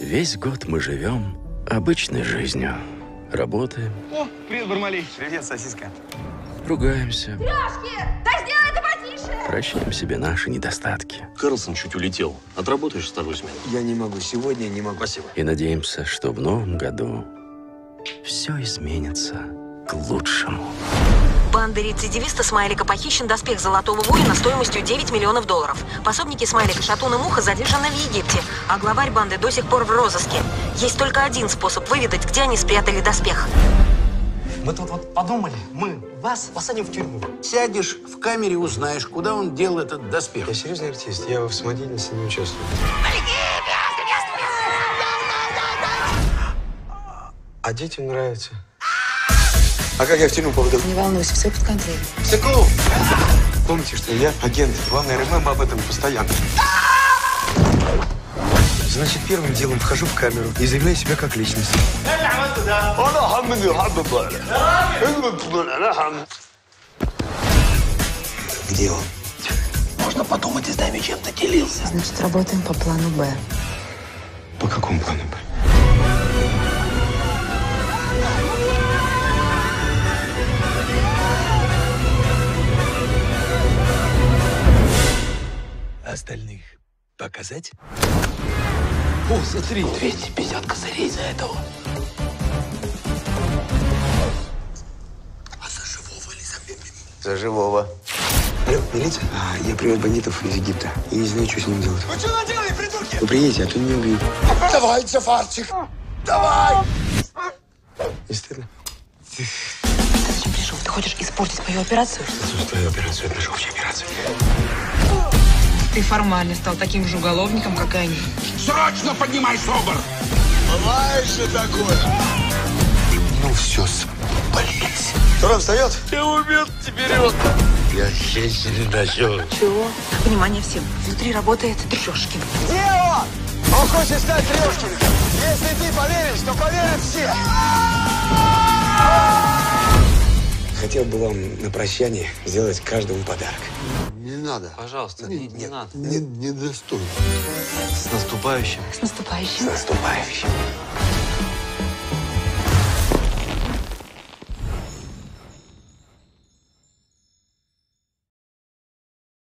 Весь год мы живем обычной жизнью. Работаем, О, привет, Бармалей. Привет, сосиска. ругаемся, Лёшки, да сделай это потише! прощаем себе наши недостатки. Карлсон чуть улетел. Отработаешь вторую смену? Я не могу. Сегодня не могу. Спасибо. И надеемся, что в новом году все изменится к лучшему. Банды рецидивиста Смайлика похищен доспех Золотого Воина стоимостью 9 миллионов долларов. Пособники Смайлика Шатун и Муха задержаны в Египте, а главарь банды до сих пор в розыске. Есть только один способ выведать, где они спрятали доспех. Мы тут вот подумали, мы вас посадим в тюрьму. Сядешь в камере, узнаешь, куда он дел этот доспех. Я серьезный артист, я в самодеятельности не участвую. А детям нравится. А как я в тюрьму попаду? Не волнуйся, все под контролем. Секу! Помните, что я агент. Главное, РММ об этом постоянно. Значит, первым делом вхожу в камеру и заявляю себя как личность. Где он? Можно подумать, и с нами чем-то делился. Значит, работаем по плану Б. По какому плану? Б? Остальных показать? О, смотри. 250 косарей за этого. А за живого или за мертвого? За живого. Алло, милиция? А, я привез бандитов из Египта. И не знаю, что с ними делать. Вы что наделали, придурки? Вы приедете, а то не убьют. Давай, Цефарчик. Давай! Не стыдно? Ты зачем пришел? Ты хочешь испортить мою операцию? Слушай, твою операцию я пришел в операцию. Ты формально стал таким же уголовником, как и они. Срочно поднимай собор! Бывает же такое. Ну все, спалились. Там встает? Я убил вперед. Я здесь не насел. Чего? Внимание всем. Внутри работает Трешкин. Где он? Он хочет стать Трешкиным. Если ты поверишь, то поверят все. Хотел бы вам на прощание сделать каждому подарок. Не надо. Пожалуйста, не, не надо. Не, не достойно. С наступающим. С наступающим. С наступающим.